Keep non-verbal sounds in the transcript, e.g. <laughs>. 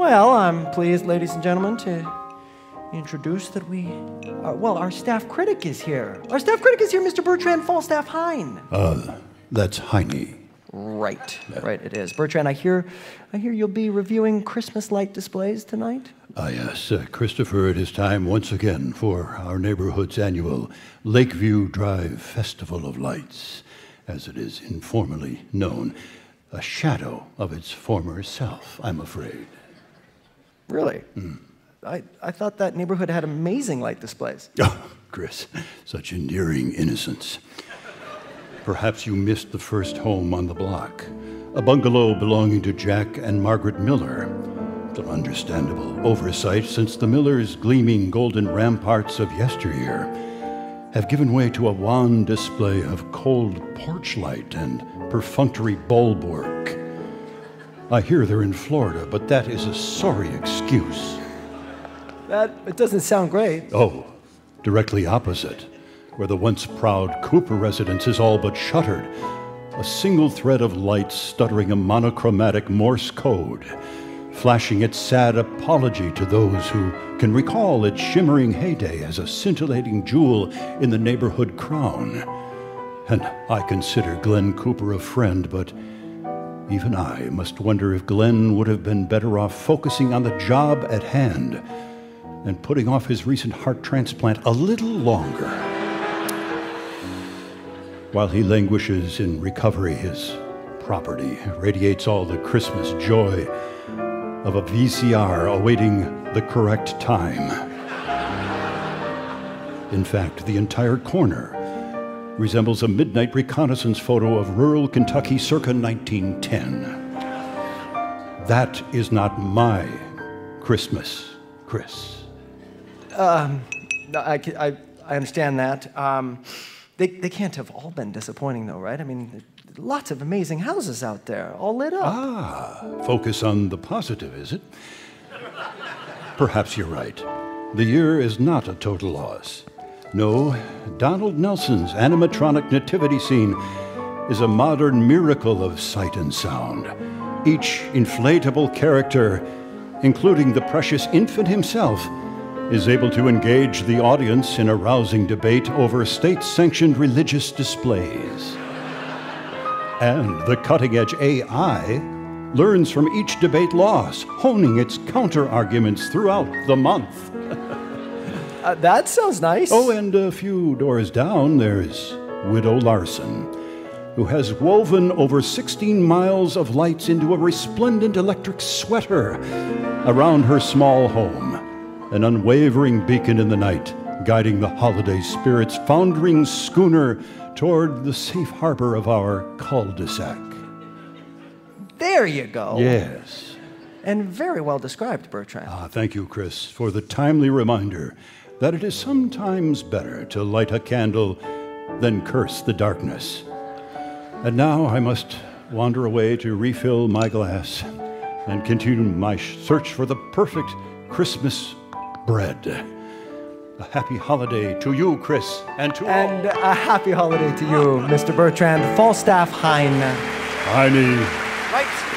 Well, I'm pleased, ladies and gentlemen, to introduce that we, uh, well, our staff critic is here. Our staff critic is here, Mr. Bertrand Falstaff Hine. Uh, that's Heine. Right, right, it is. Bertrand, I hear, I hear you'll be reviewing Christmas light displays tonight. Ah, yes, uh, Christopher, it is time once again for our neighborhood's annual Lakeview Drive Festival of Lights, as it is informally known. A shadow of its former self, I'm afraid. Really? Mm. I, I thought that neighborhood had amazing light displays. <laughs> Oh, Chris, such endearing innocence. Perhaps you missed the first home on the block, a bungalow belonging to Jack and Margaret Miller. An understandable oversight since the Millers' gleaming golden ramparts of yesteryear have given way to a wan display of cold porch light and perfunctory bulb work. I hear they're in Florida, but that is a sorry excuse. That, it doesn't sound great. Oh, directly opposite, where the once proud Cooper residence is all but shuttered. A single thread of light stuttering a monochromatic Morse code, flashing its sad apology to those who can recall its shimmering heyday as a scintillating jewel in the neighborhood crown. And I consider Glenn Cooper a friend, but even I must wonder if Glenn would have been better off focusing on the job at hand and putting off his recent heart transplant a little longer. While he languishes in recovery, his property radiates all the Christmas joy of a VCR awaiting the correct time. In fact, the entire corner resembles a midnight reconnaissance photo of rural Kentucky circa 1910. That is not my Christmas, Chris. No, I, I, I understand that. Um, they, they can't have all been disappointing, though, right? I mean, lots of amazing houses out there, all lit up. Ah, focus on the positive, is it? Perhaps you're right. The year is not a total loss. No, Donald Nelson's animatronic nativity scene is a modern miracle of sight and sound. Each inflatable character, including the precious infant himself, is able to engage the audience in a rousing debate over state sanctioned religious displays. And the cutting edge AI learns from each debate loss, honing its counter arguments throughout the month. <laughs> Uh, that sounds nice. Oh, and a few doors down, there's Widow Larson, who has woven over 16 miles of lights into a resplendent electric sweater around her small home, an unwavering beacon in the night, guiding the holiday spirit's foundering schooner toward the safe harbor of our cul-de-sac. there you go. Yes. And very well described, Bertrand. Ah, thank you, Chris, for the timely reminder that it is sometimes better to light a candle than curse the darkness. And now I must wander away to refill my glass and continue my search for the perfect Christmas bread. A happy holiday to you, Chris, and to and a happy holiday to you, Mr. Bertrand Falstaff Hine. all. Heine. Right.